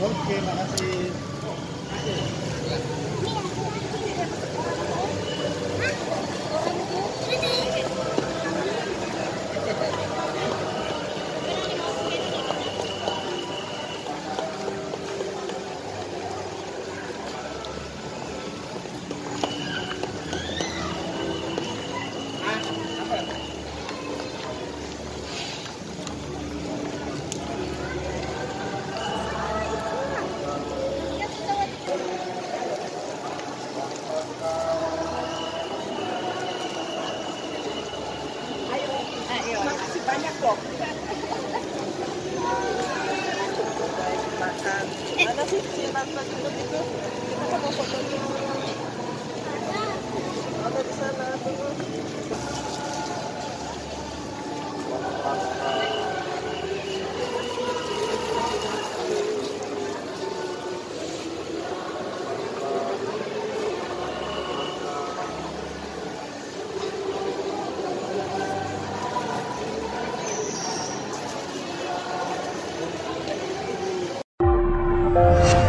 Oke, makasih. Banyak loh. Makan. Mana sih gendut itu? 了。